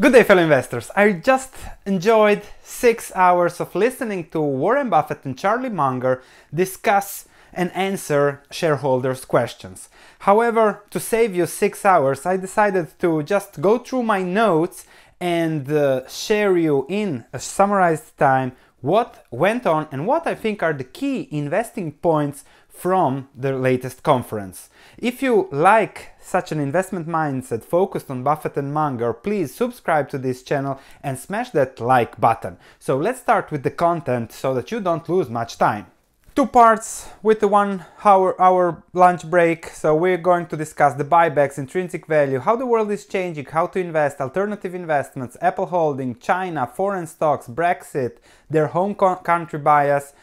Good day, fellow investors. I just enjoyed six hours of listening to Warren Buffett and Charlie Munger discuss and answer shareholders' questions. However, to save you six hours, I decided to just go through my notes and uh, share you in a summarized time what went on and what I think are the key investing points from the latest conference. If you like such an investment mindset focused on Buffett and Munger, please subscribe to this channel and smash that like button. So let's start with the content so that you don't lose much time. Two parts with the one hour, hour lunch break. So we're going to discuss the buybacks, intrinsic value, how the world is changing, how to invest, alternative investments, Apple holding, China, foreign stocks, Brexit, their home country bias,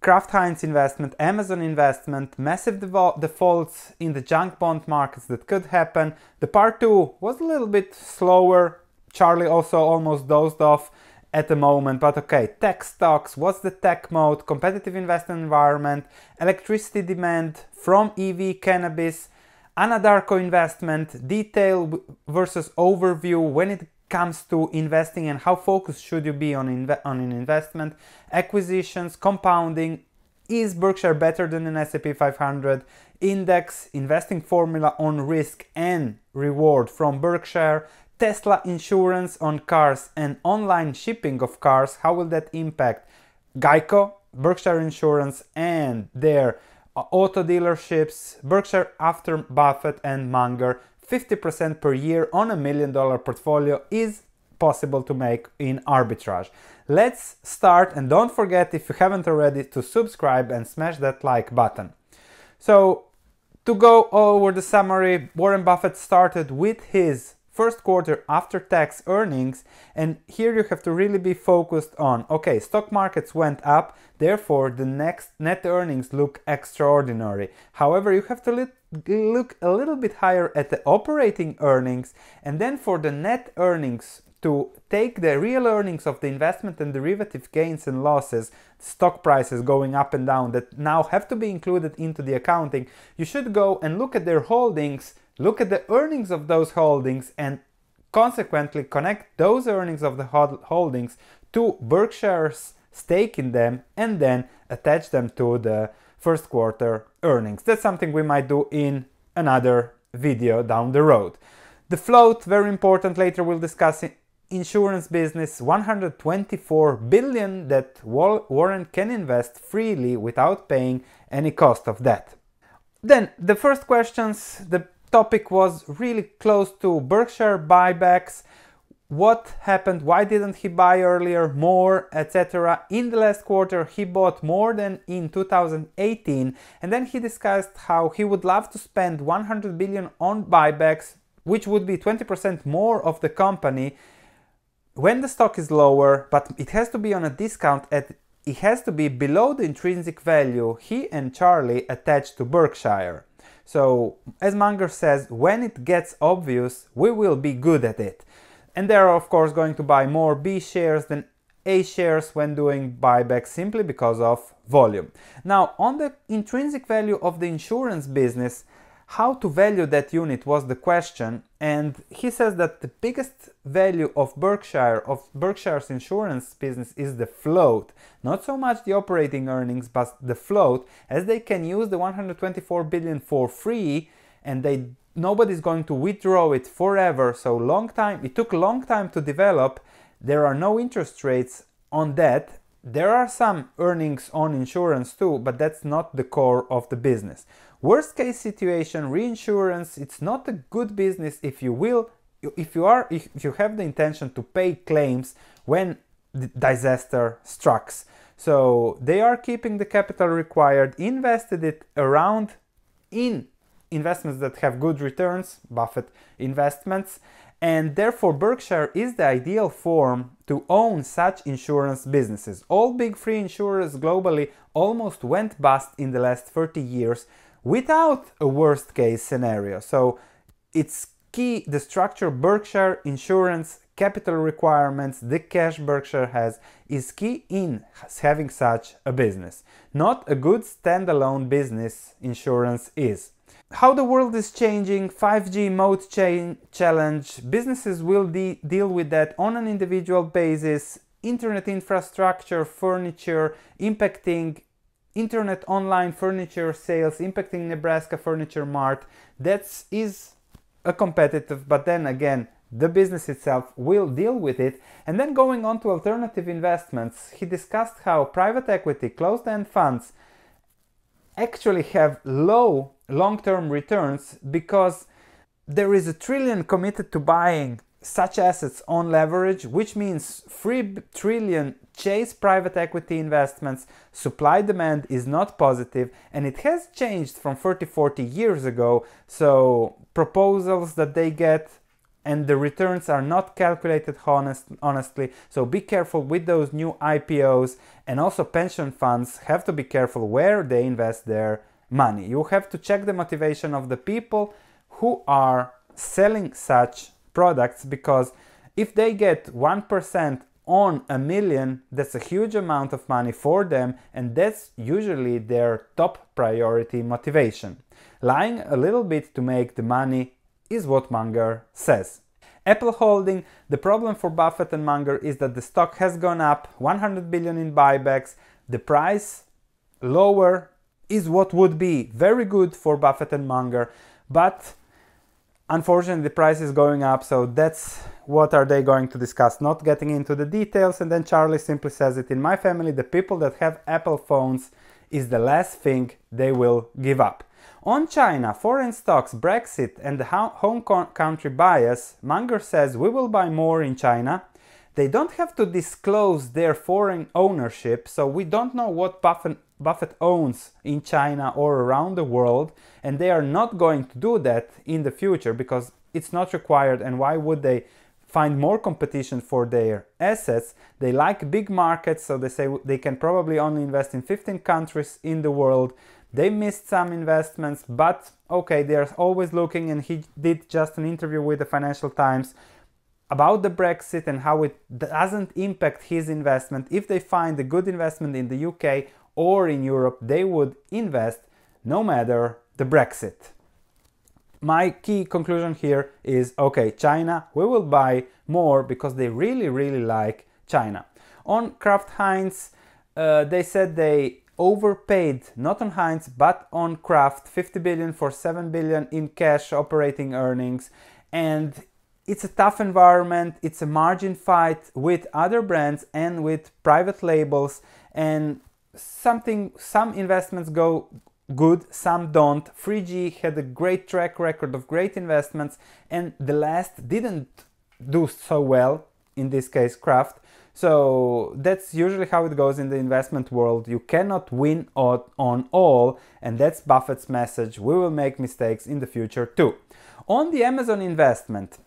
Kraft Heinz investment, Amazon investment, massive defaults in the junk bond markets that could happen. The part two was a little bit slower. Charlie also almost dozed off at the moment, but okay, tech stocks, what's the tech moat, competitive investment environment, electricity demand from EV cannabis, Anadarko investment, detail versus overview when it comes to investing and how focused should you be on, on an investment, acquisitions, compounding, is Berkshire better than an S&P 500 index, investing formula on risk and reward from Berkshire, Tesla insurance on cars and online shipping of cars, how will that impact Geico, Berkshire Insurance and their uh, auto dealerships, Berkshire after Buffett and Munger 50% per year on a million dollar portfolio is possible to make in arbitrage. Let's start and don't forget if you haven't already to subscribe and smash that like button. So to go over the summary, Warren Buffett started with his first quarter after tax earnings and here you have to really be focused on okay stock markets went up therefore the next net earnings look extraordinary however you have to look a little bit higher at the operating earnings and then for the net earnings to take the real earnings of the investment and derivative gains and losses, stock prices going up and down that now have to be included into the accounting, you should go and look at their holdings Look at the earnings of those holdings and consequently connect those earnings of the holdings to Berkshire's stake in them and then attach them to the first quarter earnings. That's something we might do in another video down the road. The float, very important, later we'll discuss insurance business 124 billion that Warren can invest freely without paying any cost of debt. Then the first questions, the topic was really close to Berkshire buybacks. What happened? Why didn't he buy earlier, more, etc. In the last quarter, he bought more than in 2018, and then he discussed how he would love to spend 100 billion on buybacks, which would be 20% more of the company when the stock is lower, but it has to be on a discount at it has to be below the intrinsic value he and Charlie attached to Berkshire. So, as Munger says, when it gets obvious, we will be good at it. And they're, of course, going to buy more B shares than A shares when doing buybacks simply because of volume. Now, on the intrinsic value of the insurance business, how to value that unit was the question and he says that the biggest value of Berkshire of Berkshire's insurance business is the float not so much the operating earnings but the float as they can use the 124 billion for free and they nobody's going to withdraw it forever so long time it took a long time to develop. There are no interest rates on that. There are some earnings on insurance too but that's not the core of the business. Worst case situation, reinsurance, it's not a good business if you will, if you are, if you have the intention to pay claims when disaster strikes. So they are keeping the capital required, invested it around in investments that have good returns, Buffett investments, and therefore Berkshire is the ideal form to own such insurance businesses. All big reinsurers globally almost went bust in the last 30 years without a worst case scenario. So it's key the structure Berkshire insurance capital requirements the cash Berkshire has is key in having such a business. Not a good standalone business insurance is. How the world is changing, 5G moat challenge, businesses will de- deal with that on an individual basis. Internet infrastructure, furniture, impacting internet online furniture sales, impacting Nebraska Furniture Mart. That is a competitive, but then again, the business itself will deal with it. And then going on to alternative investments, he discussed how private equity, closed end funds actually have low long term returns because there is a trillion committed to buying such assets on leverage, which means 3 trillion chase private equity investments, supply demand is not positive, and it has changed from 30 40 years ago. So, proposals that they get and the returns are not calculated honest, honestly. So be careful with those new IPOs, and also pension funds have to be careful where they invest their money. You have to check the motivation of the people who are selling such products because if they get 1% on a million, that's a huge amount of money for them, and that's usually their top priority motivation. Lying a little bit to make the money is what Munger says. Apple Holding, the problem for Buffett and Munger is that the stock has gone up 100 billion in buybacks. The price lower is what would be very good for Buffett and Munger, but unfortunately the price is going up, so that's what are they going to discuss, not getting into the details. And then Charlie simply says it in my family, the people that have Apple phones is the last thing they will give up. On China, foreign stocks, Brexit, and the home country bias, Munger says we will buy more in China. They don't have to disclose their foreign ownership, so we don't know what Buffett, Buffett owns in China or around the world, and they are not going to do that in the future because it's not required. And why would they find more competition for their assets? They like big markets, so they say they can probably only invest in 15 countries in the world they missed some investments, but okay, they're always looking. And he did just an interview with the Financial Times about the Brexit and how it doesn't impact his investment. If they find a good investment in the UK or in Europe, they would invest no matter the Brexit. My key conclusion here is okay, China, we will buy more because they really, really like China. On Kraft Heinz, uh, they said they overpaid not on Heinz but on Kraft 50 billion for 7 billion in cash operating earnings and it's a tough environment it's a margin fight with other brands and with private labels and something some investments go good some don't 3G had a great track record of great investments and the last didn't do so well in this case Kraft so that's usually how it goes in the investment world. You cannot win on all, and that's Buffett's message. We will make mistakes in the future too. On the Amazon investment,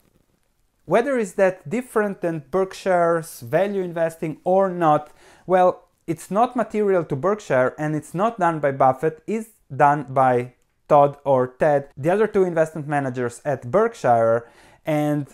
whether is that different than Berkshire's value investing or not, well, it's not material to Berkshire and it's not done by Buffett, it's done by Todd or Ted, the other two investment managers at Berkshire. And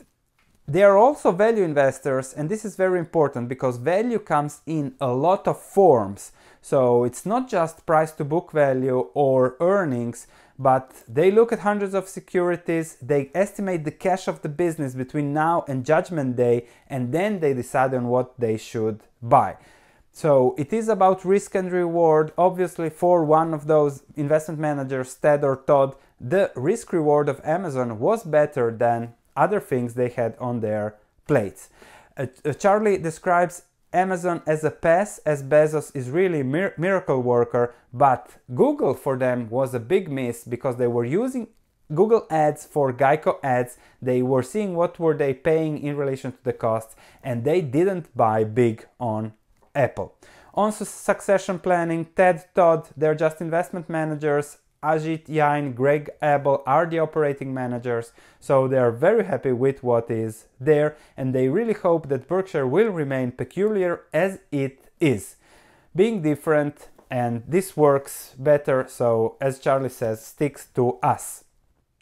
they are also value investors, and this is very important because value comes in a lot of forms. So it's not just price to book value or earnings, but they look at hundreds of securities, they estimate the cash of the business between now and judgment day, and then they decide on what they should buy. So it is about risk and reward. Obviously, for one of those investment managers, Ted or Todd, the risk reward of Amazon was better than other things they had on their plates. Uh, uh, Charlie describes Amazon as a pass, as Bezos is really mir- miracle worker, but Google for them was a big miss because they were using Google Ads for Geico ads. They were seeing what were they paying in relation to the costs, and they didn't buy big on Apple. On succession planning, Ted Todd, they're just investment managers Ajit Jain, Greg Abel are the operating managers, so they are very happy with what is there and they really hope that Berkshire will remain peculiar as it is, being different and this works better, so as Charlie says, sticks to us.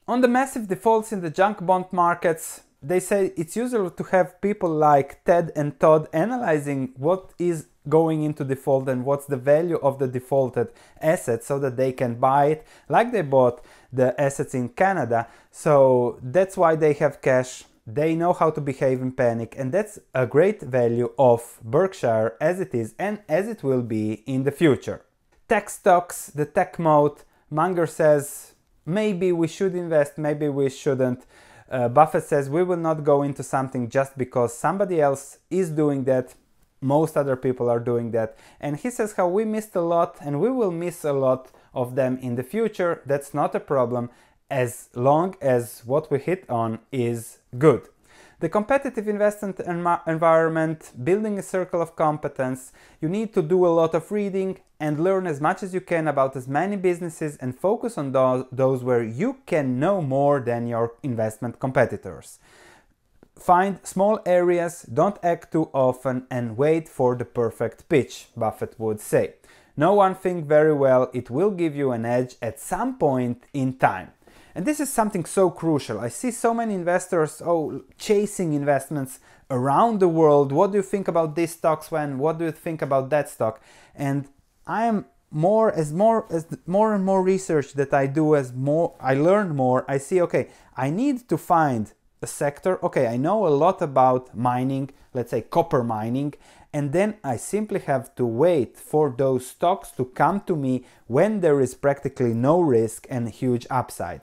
On the massive defaults in the junk bond markets, they say it's usual to have people like Ted and Todd analyzing what is going into default and what's the value of the defaulted asset so that they can buy it like they bought the assets in Canada. So that's why they have cash. They know how to behave in panic, and that's a great value of Berkshire as it is and as it will be in the future. Tech stocks, the tech moat, Munger says maybe we should invest, maybe we shouldn't. Uh, Buffett says we will not go into something just because somebody else is doing that. Most other people are doing that. And he says how we missed a lot and we will miss a lot of them in the future. That's not a problem as long as what we hit on is good. The competitive investment environment, building a circle of competence, you need to do a lot of reading and learn as much as you can about as many businesses and focus on those, where you can know more than your investment competitors. Find small areas, don't act too often, and wait for the perfect pitch, Buffett would say. Know one thing very well, it will give you an edge at some point in time. And this is something so crucial. I see so many investors oh chasing investments around the world. What do you think about this stock, When? What do you think about that stock? And I am more as more as more and more research that I do as more I learn more, I see okay, I need to find a sector. Okay, I know a lot about mining, let's say copper mining, and then I simply have to wait for those stocks to come to me when there is practically no risk and huge upside.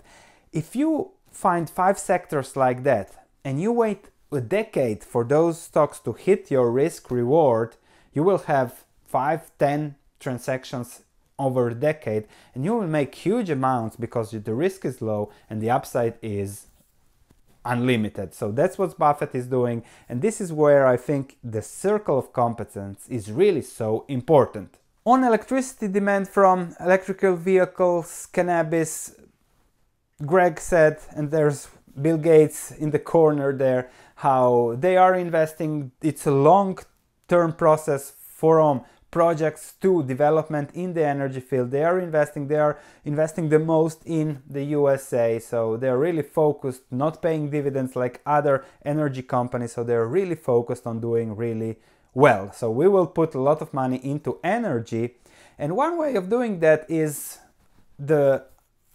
If you find five sectors like that and you wait a decade for those stocks to hit your risk reward, you will have 5, 10 transactions over a decade and you will make huge amounts because the risk is low and the upside is unlimited. So that's what Buffett is doing and this is where I think the circle of competence is really so important. On electricity demand from electrical vehicles, cannabis, Greg said, and there's Bill Gates in the corner there, how they are investing. It's a long term process from projects to development in the energy field. They are investing, they are investing the most in the USA. So they're really focused, not paying dividends like other energy companies. So they're really focused on doing really well. So we will put a lot of money into energy. And one way of doing that is the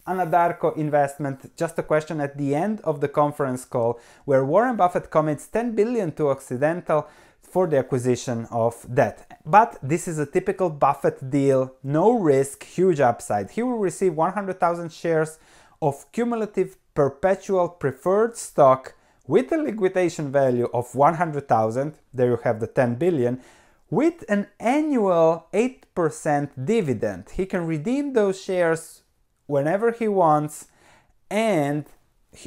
Anadarko investment, just a question at the end of the conference call where Warren Buffett commits 10 billion to Occidental for the acquisition of that. But this is a typical Buffett deal, no risk, huge upside. He will receive 100,000 shares of cumulative perpetual preferred stock with a liquidation value of 100,000, there you have the 10 billion, with an annual 8% dividend. He can redeem those shares whenever he wants and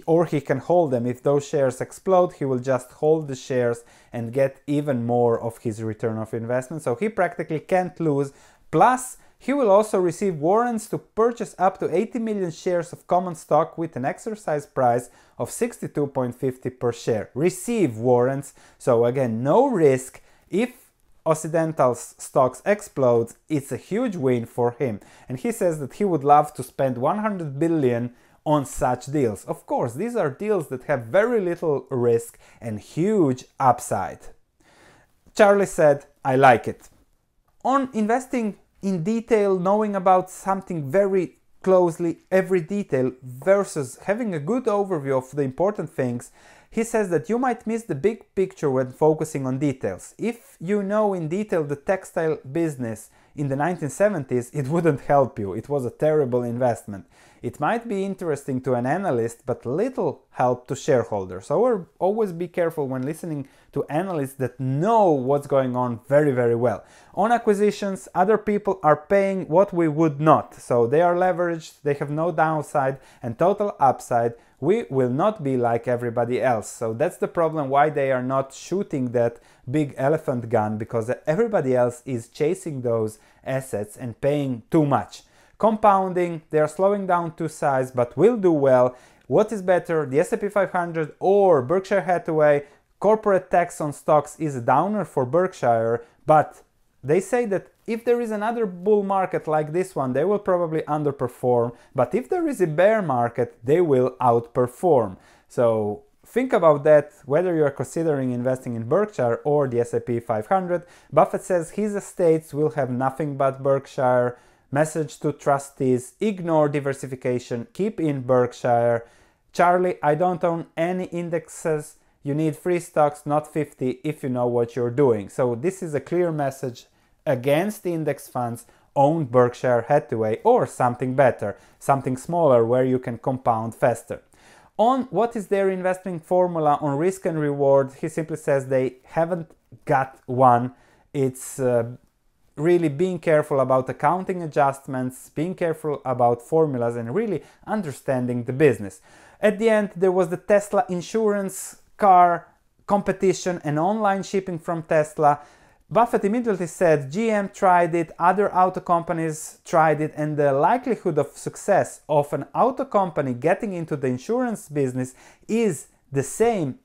or he can hold them. If those shares explode, he will just hold the shares and get even more of his return of investment. So he practically can't lose. Plus, he will also receive warrants to purchase up to 80 million shares of common stock with an exercise price of 62.50 per share. Receive warrants. So again, no risk. If Occidental's stocks explodes, it's a huge win for him. And he says that he would love to spend 100 billion on such deals. Of course, these are deals that have very little risk and huge upside. Charlie said, I like it. On investing in detail, knowing about something very closely, every detail, versus having a good overview of the important things, he says that you might miss the big picture when focusing on details. If you know in detail the textile business in the 1970s, it wouldn't help you. It was a terrible investment. It might be interesting to an analyst, but little help to shareholders. So always be careful when listening to analysts that know what's going on very, very well. On acquisitions, other people are paying what we would not. So they are leveraged, they have no downside and total upside. We will not be like everybody else. So that's the problem why they are not shooting that big elephant gun because everybody else is chasing those assets and paying too much. Compounding, they are slowing down to size but will do well. What is better, the S&P 500 or Berkshire Hathaway? Corporate tax on stocks is a downer for Berkshire, but they say that if there is another bull market like this one, they will probably underperform, but if there is a bear market, they will outperform. So think about that whether you are considering investing in Berkshire or the S&P 500. Buffett says his estates will have nothing but Berkshire Message to trustees ignore diversification, keep in Berkshire. Charlie, I don't own any indexes. You need free stocks, not 50, if you know what you're doing. So, this is a clear message against index funds. owned Berkshire Hathaway or something better, something smaller where you can compound faster. On what is their investment formula on risk and reward, he simply says they haven't got one. It's uh, really being careful about accounting adjustments, being careful about formulas, and really understanding the business. At the end, there was the Tesla insurance car competition and online shipping from Tesla. Buffett immediately said GM tried it, other auto companies tried it, and the likelihood of success of an auto company getting into the insurance business is the same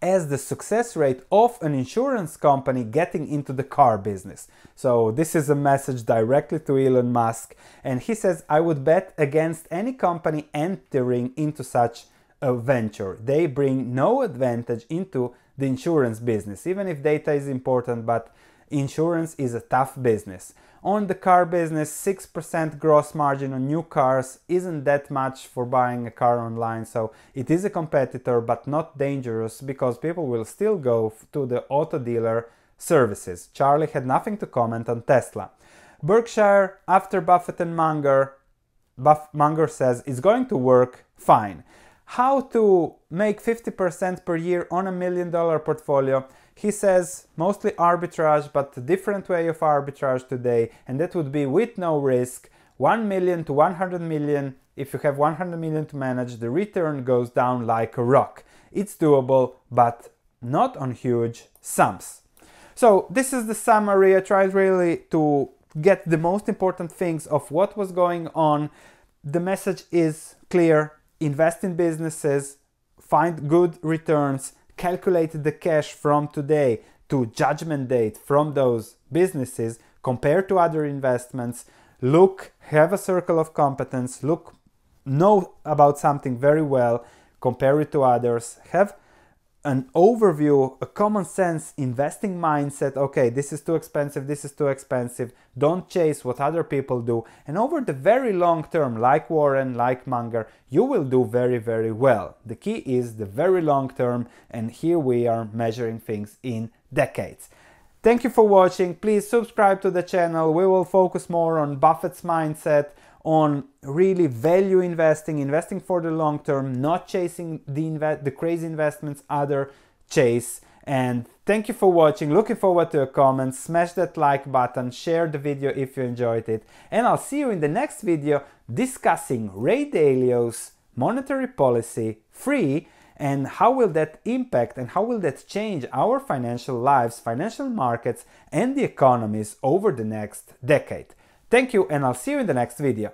as the success rate of an insurance company getting into the car business. So, this is a message directly to Elon Musk, and he says, I would bet against any company entering into such venture. They bring no advantage into the insurance business, even if data is important, but insurance is a tough business. On the car business, 6% gross margin on new cars isn't that much for buying a car online, so it is a competitor but not dangerous because people will still go to the auto dealer services. Charlie had nothing to comment on Tesla. Berkshire, after Buffett and Munger, Buff- Munger says it's going to work fine. How to make 50% per year on a million dollar portfolio? He says mostly arbitrage, but a different way of arbitrage today, and that would be with no risk 1 million to 100 million. If you have 100 million to manage, the return goes down like a rock. It's doable, but not on huge sums. So, this is the summary. I tried really to get the most important things of what was going on. The message is clear invest in businesses, find good returns, calculate the cash from today to judgment date from those businesses compared to other investments look have a circle of competence look know about something very well compare it to others have an overview, a common sense investing mindset. Okay, this is too expensive, this is too expensive. Don't chase what other people do. And over the very long term, like Warren, like Munger, you will do very, very well. The key is the very long term, and here we are measuring things in decades. Thank you for watching. Please subscribe to the channel. We will focus more on Buffett's mindset on really value investing, investing for the long term, not chasing the the crazy investments other chase. And thank you for watching. Looking forward to your comments. Smash that like button, share the video if you enjoyed it, and I'll see you in the next video discussing Ray Dalio's monetary policy free and how will that impact and how will that change our financial lives, financial markets, and the economies over the next decade. Thank you, and I'll see you in the next video.